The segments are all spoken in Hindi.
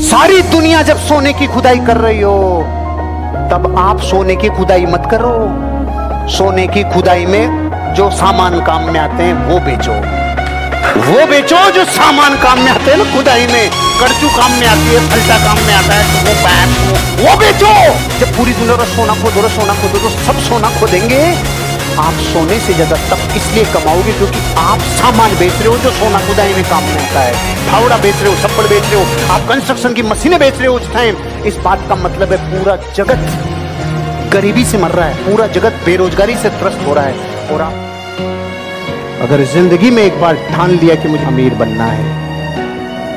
सारी दुनिया जब सोने की खुदाई कर रही हो तब आप सोने की खुदाई मत करो। सोने की खुदाई में जो सामान काम में आते हैं वो बेचो। वो बेचो जो सामान काम में आते हैं ना खुदाई में। कड़चू काम में आती है फलटा काम में आता है तो वो वो, वो बेचो। जब पूरी दुनिया का सोना खोदो सोना खोदो तो सब सोना खोदेंगे। आप सोने से ज़्यादा तब इसलिए कमाओगे? क्योंकि आप सामान बेच रहे हो जो सोना खुदाई में काम में आता है। फावड़ा बेच रहे हो सप्पड़ बेच रहे हो, आप कंस्ट्रक्शन की मशीनें बेच रहे हो उस टाइम इस बात का मतलब है पूरा जगत गरीबी से मर रहा है, पूरा जगत बेरोजगारी से त्रस्त हो रहा है। और आप अगर ज़िंदगी में एक बार ठान लिया कि मुझे अमीर बनना है,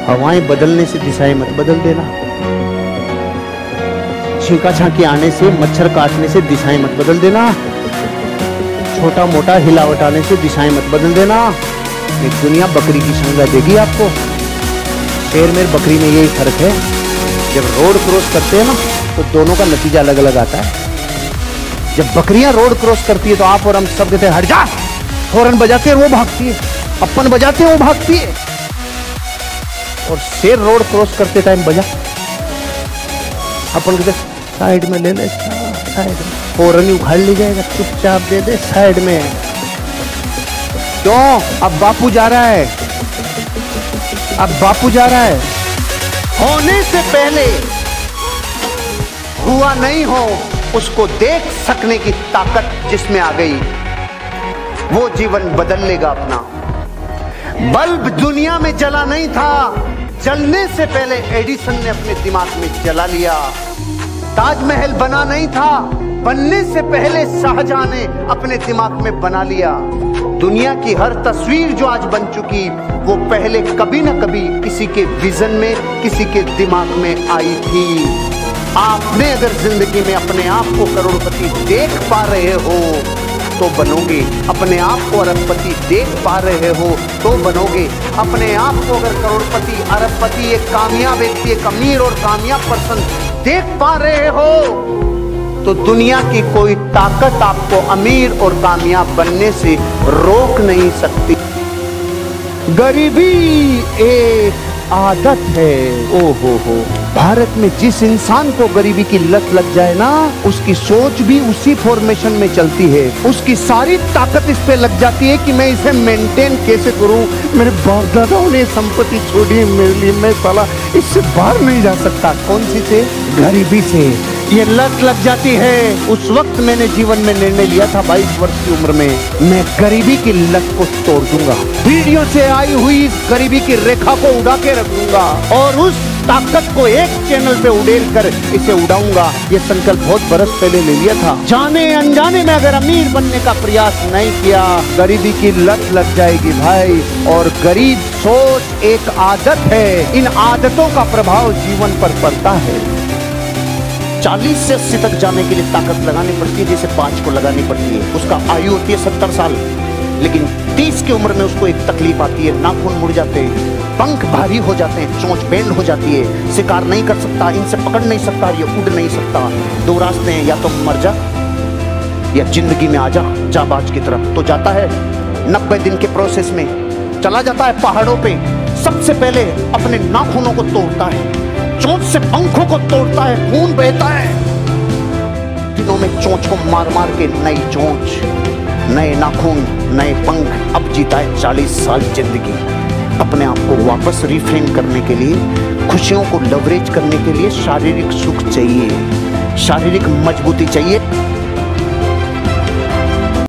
हवाएँ बदलने से दिशाएँ मत बदल देना। छीका छाकी आने से, मच्छर काटने से दिशाएँ मत बदल देना। छोटा मोटा हिलावट आने से दिशाएँ मत बदल देना। एक दुनिया बकरी की संज्ञा देगी आपको। शेर में बकरी में यही फ़र्क है। जब रोड क्रॉस करते हैं ना तो दोनों का नतीजा अलग अलग आता है। जब बकरियाँ रोड क्रॉस करती है तो आप और हम सब कहते हैं, हट जा! हॉर्न बजाते हैं, वो भागती है। अपन बजाते हैं, वो भागती है। और शेर रोड क्रॉस करते टाइम बजा। अपन कहते साइड में ले ले साइड में। फ़ौरन ही उखाड़ ली जाएगा, चुपचाप दे दे साइड में। क्यों? अब बापू जा रहा है। अब बापू जा रहा है। होने से पहले हुआ नहीं हो, उसको देख सकने की ताकत जिसमें आ गई, वो जीवन बदल लेगा अपना। बल्ब दुनिया में जला नहीं था। जलने से पहले एडिसन ने अपने दिमाग में जला लिया। ताजमहल बना नहीं था। बनने से पहले शाहजहां ने अपने दिमाग में बना लिया। दुनिया की हर तस्वीर जो आज बन चुकी, वो पहले कभी ना कभी किसी के विजन में, किसी के दिमाग में आई थी। आपने अगर ज़िंदगी में अपने आप को करोड़पति देख पा रहे हो तो बनोगे। अपने आप को अरबपति देख पा रहे हो तो बनोगे। अपने आप को अगर करोड़पति, अरबपति, एक कामयाब व्यक्ति, एक अमीर और कामयाब पर्सन देख पा रहे हो तो दुनिया की कोई ताकत आपको अमीर और कामयाब बनने से रोक नहीं सकती। गरीबी एक आदत है। ओ हो हो। भारत में जिस इंसान को गरीबी की लत लग जाए ना, उसकी सोच भी उसी फॉर्मेशन में चलती है। उसकी सारी ताकत इस पे लग जाती है कि मैं इसे मेंटेन कैसे करूँ? मेरे बाप दादाओं ने संपत्ति छोड़ी, मेरे लिए मैं साला इससे बाहर नहीं जा सकता। कौन सी से? गरीबी से। ये लत लग जाती है। उस वक्त मैंने जीवन में निर्णय लिया था 22 वर्ष की उम्र में। मैं गरीबी की लत को तोड़ दूँगा। वीडियो से आई हुई गरीबी की रेखा को उड़ा के रखूँगा और उस ताकत को एक चैनल पे उड़ेल कर इसे उड़ाऊँगा। ये संकल्प बहुत बरस पहले ले लिया था। जाने अनजाने में अगर अमीर बनने का प्रयास नहीं किया, गरीबी की लत लग जाएगी भाई। और गरीब सोच एक आदत है। इन आदतों का प्रभाव जीवन पर पड़ता है। चालीस से अस्सी तक जाने के लिए ताकत लगानी पड़ती है, जैसे पाँच को लगानी पड़ती है। उसका आयु होती है सत्तर साल। लेकिन तीस की उम्र में उसको एक तकलीफ़ आती है, नाखून मुड़ जाते हैं। पंख भारी हो जाते हैं, चोंच बेंड हो जाती है। शिकार नहीं कर सकता, इनसे पकड़ नहीं सकता, ये उड़ नहीं सकता। दो रास्ते हैं, या तो मर जा, या ज़िंदगी में आ जा जाबाज की तरफ़। तो जाता है नब्बे दिन के प्रोसेस में। चला जाता है पहाड़ों पे। सबसे पहले अपने नाखूनों को तोड़ता है। चोंच से पंखों को तोड़ता है, खून बहता है। दिनों में चोंच को मार मार के नई चोंच, नए नाखून, नए पंख, अब जीता है चालीस साल ज़िंदगी। अपने आप को वापस रिफ्रेम करने के लिए, खुशियों को लवरेज करने के लिए शारीरिक सुख चाहिए, शारीरिक मजबूती चाहिए